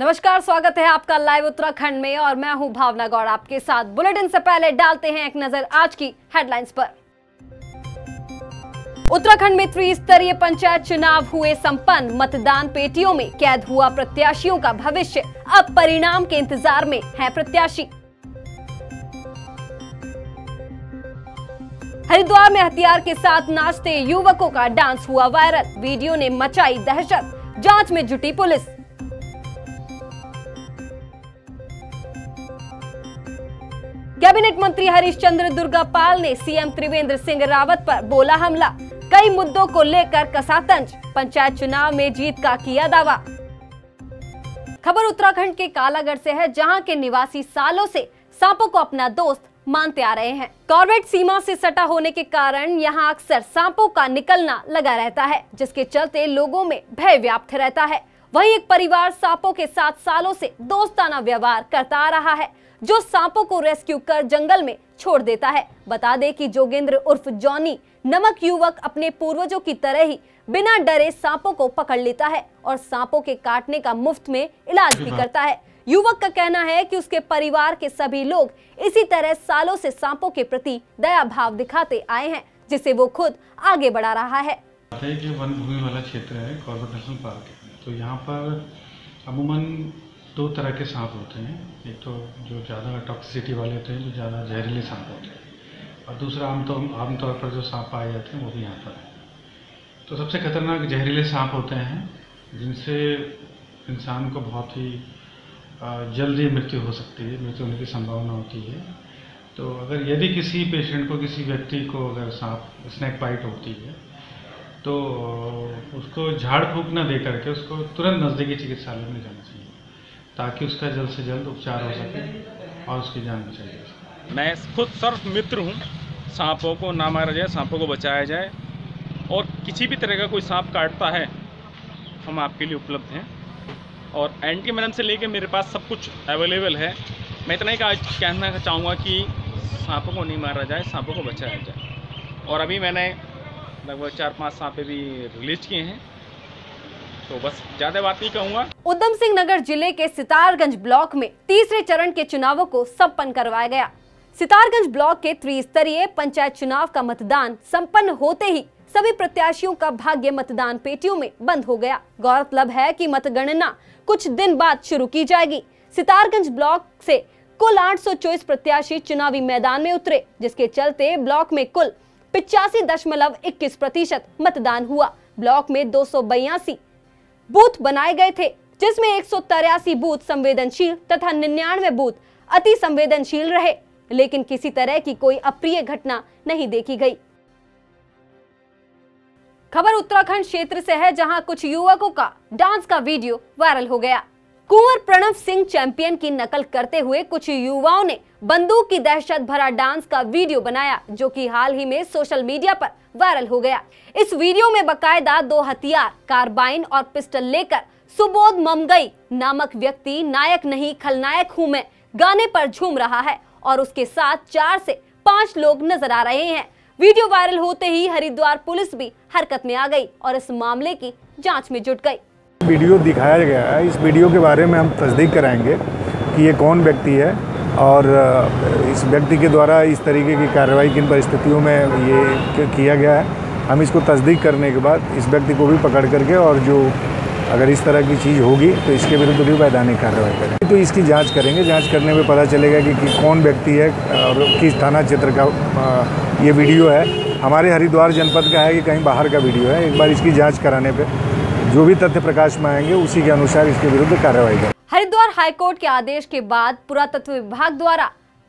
नमस्कार, स्वागत है आपका लाइव उत्तराखंड में और मैं हूँ भावना गौड़। आपके साथ बुलेटिन से पहले डालते हैं एक नज़र आज की हेडलाइंस पर। उत्तराखंड में त्रिस्तरीय पंचायत चुनाव हुए संपन्न। मतदान पेटियों में कैद हुआ प्रत्याशियों का भविष्य। अब परिणाम के इंतज़ार में है प्रत्याशी। हरिद्वार में हथियार के साथ नाचते युवकों का डांस हुआ वायरल। वीडियो ने मचाई दहशत। जाँच में जुटी पुलिस। कैबिनेट मंत्री हरीशचंद्र दुर्गापाल ने सीएम त्रिवेंद्र सिंह रावत पर बोला हमला। कई मुद्दों को लेकर कसा तंज पंचायत चुनाव में जीत का किया दावा। खबर उत्तराखंड के कालागढ़ से है, जहाँ के निवासी सालों से सांपों को अपना दोस्त मानते आ रहे हैं। कॉर्बेट सीमा से सटा होने के कारण यहाँ अक्सर सांपों का निकलना लगा रहता है, जिसके चलते लोगों में भय व्याप्त रहता है। वहीं एक परिवार सांपों के साथ सालों से दोस्ताना व्यवहार करता आ रहा है। जो सांपों को रेस्क्यू कर जंगल में छोड़ देता है। बता दे कि जोगेंद्र उर्फ़ जॉनी नमक युवक अपने पूर्वजों की तरह ही बिना डरे सांपों को पकड़ लेता है और सांपों के काटने का मुफ़्त में इलाज भी करता है। युवक का कहना है कि उसके परिवार के सभी लोग इसी तरह सालों से सांपों के प्रति दया भाव दिखाते आए हैं, जिसे वो खुद आगे बढ़ा रहा है। वन भूमि वाला क्षेत्र है। तो यहाँ पर अमूमन दो तरह के सांप होते हैं। एक तो जो ज़्यादा टॉक्सिसिटी वाले होते हैं, जो ज़्यादा जहरीले सांप होते हैं। और दूसरा आमतौर आमतौर पर जो सांप पाए जाते हैं, वो भी यहाँ पर है। तो सबसे खतरनाक जहरीले सांप होते हैं, जिनसे इंसान को बहुत ही जल्दी मृत्यु हो सकती है, मृत्यु होने की संभावना होती है। तो अगर यदि किसी पेशेंट को, किसी व्यक्ति को अगर सांप स्नैक बाइट होती है तो उसको झाड़ फूक न दे करके उसको तुरंत नज़दीकी चिकित्सालय में जाना चाहिए। ताकि उसका जल्द से जल्द उपचार हो सके और उसकी जान बचाई जा सके। मैं खुद सर्व मित्र हूँ। सांपों को ना मारा जाए, सांपों को बचाया जाए और किसी भी तरह का कोई सांप काटता है, हम आपके लिए उपलब्ध हैं। और एंटी मैनम से लेके मेरे पास सब कुछ अवेलेबल है। मैं इतना ही कहना चाहूँगा कि सांपों को नहीं मारा जाए, सांपों को बचाया जाए। और अभी मैंने लगभग चार पाँच सांपे भी रिलीज़ किए हैं। तो बस ज़्यादा बात नहीं कहूँगा। उधम सिंह नगर ज़िले के सितारगंज ब्लॉक में तीसरे चरण के चुनावों को संपन्न करवाया गया। सितारगंज ब्लॉक के त्रिस्तरीय पंचायत चुनाव का मतदान संपन्न होते ही सभी प्रत्याशियों का भाग्य मतदान पेटियों में बंद हो गया। गौरतलब है कि मतगणना कुछ दिन बाद शुरू की जाएगी। सितारगंज ब्लॉक से कुल 824 प्रत्याशी चुनावी मैदान में उतरे, जिसके चलते ब्लॉक में कुल पिचासी दशमलव इक्कीस प्रतिशत मतदान हुआ। ब्लॉक में दो सौ बयासी बूथ बनाए गए थे, जिसमें एक बूथ संवेदनशील तथा निन्यानवे बूथ अति संवेदनशील रहे, लेकिन किसी तरह की कोई अप्रिय घटना नहीं देखी गई। खबर उत्तराखंड क्षेत्र से है, जहाँ कुछ युवकों का डांस का वीडियो वायरल हो गया। कुंवर प्रणव सिंह चैंपियन की नकल करते हुए कुछ युवाओं ने बंदूक की दहशत भरा डांस का वीडियो बनाया, जो कि हाल ही में सोशल मीडिया पर वायरल हो गया। इस वीडियो में बकायदा दो हथियार, कार्बाइन और पिस्टल लेकर सुबोध ममगई नामक व्यक्ति नायक नहीं, खलनायक हूँ मैं, गाने पर झूम रहा है और उसके साथ चार से पाँच लोग नज़र आ रहे हैं। वीडियो वायरल होते ही हरिद्वार पुलिस भी हरकत में आ गई और इस मामले की जाँच में जुट गई। वीडियो दिखाया गया है। इस वीडियो के बारे में हम तस्दीक कराएँगे कि ये कौन व्यक्ति है और इस व्यक्ति के द्वारा इस तरीके की कार्रवाई किन परिस्थितियों में ये किया गया है। हम इसको तस्दीक करने के बाद इस व्यक्ति को भी पकड़ करके और जो अगर इस तरह की चीज़ होगी तो इसके विरुद्ध भी वैधानिक कार्रवाई करेंगे तो इसकी जाँच करेंगे। जाँच करने में पता चलेगा कि, कि कौन व्यक्ति है और किस थाना क्षेत्र का ये वीडियो है। हमारे हरिद्वार जनपद का है कि कहीं बाहर का वीडियो है। एक बार इसकी जाँच कराने पे जो भी तथ्य प्रकाश में आएँगे, उसी के अनुसार इसके विरुद्ध कार्रवाई करेंगे हरिद्वार हाईकोर्ट के आदेश के बाद पुरातत्व विभाग द्वारा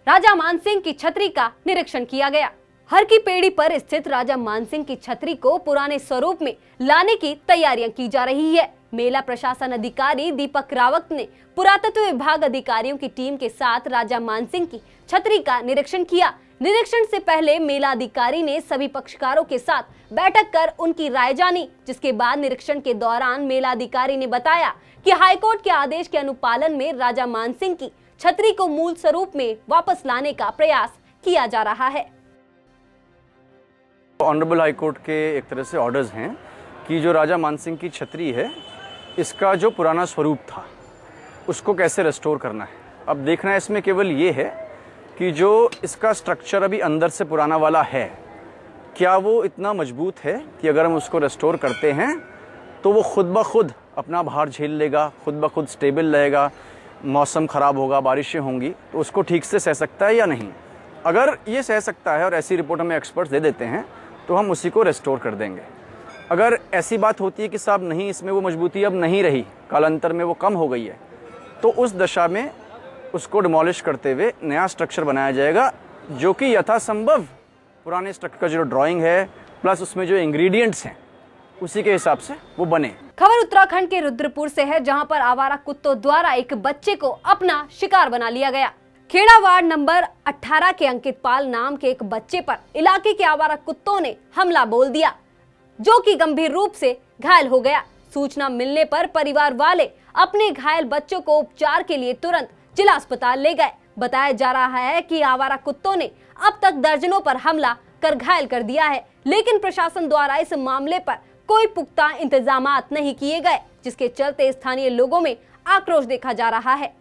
राजा मानसिंह की छतरी का निरीक्षण किया गया। हर की पेड़ी पर स्थित राजा मानसिंह की छतरी को पुराने स्वरूप में लाने की तैयारियाँ की जा रही है। मेला प्रशासन अधिकारी दीपक रावत ने पुरातत्व विभाग अधिकारियों की टीम के साथ राजा मानसिंह की छतरी का निरीक्षण किया। निरीक्षण से पहले मेला अधिकारी ने सभी पक्षकारों के साथ बैठक कर उनकी राय जानी, जिसके बाद निरीक्षण के दौरान मेला अधिकारी ने बताया कि हाईकोर्ट के आदेश के अनुपालन में राजा मानसिंह की छतरी को मूल स्वरूप में वापस लाने का प्रयास किया जा रहा है। ऑनरेबल हाई कोर्ट के एक तरह से ऑर्डर्स हैं कि जो राजा मानसिंह की छतरी है, इसका जो पुराना स्वरूप था, उसको कैसे रेस्टोर करना है? अब देखना इसमें केवल ये है कि जो इसका स्ट्रक्चर अभी अंदर से पुराना वाला है, क्या वो इतना मज़बूत है कि अगर हम उसको रेस्टोर करते हैं तो वो खुद ब खुद अपना भार झेल लेगा, खुद ब खुद स्टेबल रहेगा, मौसम ख़राब होगा, बारिशें होंगी तो उसको ठीक से सह सकता है या नहीं? अगर ये सह सकता है और ऐसी रिपोर्ट हमें एक्सपर्ट्स दे देते हैं तो हम उसी को रेस्टोर कर देंगे। अगर ऐसी बात होती है कि साहब नहीं, इसमें वो मजबूती अब नहीं रही, कालांतर में वो कम हो गई है तो उस दशा में उसको डिमोलिश करते हुए नया स्ट्रक्चर बनाया जाएगा, जो कि यथासंभव पुराने स्ट्रक्चर का जो ड्राइंग है प्लस उसमें जो इंग्रेडिएंट्स हैं, उसी के हिसाब से वो बने। खबर उत्तराखंड के रुद्रपुर से है, जहाँ पर आवारा कुत्तों द्वारा एक बच्चे को अपना शिकार बना लिया गया। खेड़ा वार्ड नंबर 18 के अंकित पाल नाम के एक बच्चे पर इलाके के आवारा कुत्तों ने हमला बोल दिया, जो कि गंभीर रूप से घायल हो गया। सूचना मिलने पर परिवार वाले अपने घायल बच्चों को उपचार के लिए तुरंत जिला अस्पताल ले गए। बताया जा रहा है कि आवारा कुत्तों ने अब तक दर्जनों पर हमला कर घायल कर दिया है, लेकिन प्रशासन द्वारा इस मामले पर कोई पुख्ता इंतज़ाम नहीं किए गए, जिसके चलते स्थानीय लोगों में आक्रोश देखा जा रहा है।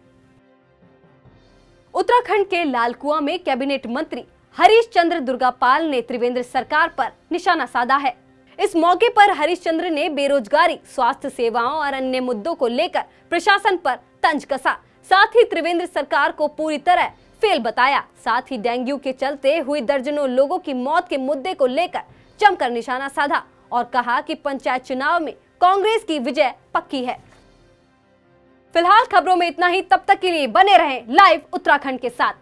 उत्तराखंड के लालकुआ में कैबिनेट मंत्री हरीश चंद्र दुर्गापाल ने त्रिवेंद्र सरकार पर निशाना साधा है। इस मौके पर हरीश चंद्र ने बेरोजगारी, स्वास्थ्य सेवाओं और अन्य मुद्दों को लेकर प्रशासन पर तंज कसा। साथ ही त्रिवेंद्र सरकार को पूरी तरह फेल बताया। साथ ही डेंगू के चलते हुई दर्जनों लोगों की मौत के मुद्दे को लेकर जमकर निशाना साधा और कहा कि पंचायत चुनाव में कांग्रेस की विजय पक्की है। फ़िलहाल खबरों में इतना ही। तब तक के लिए बने रहें लाइव उत्तराखंड के साथ।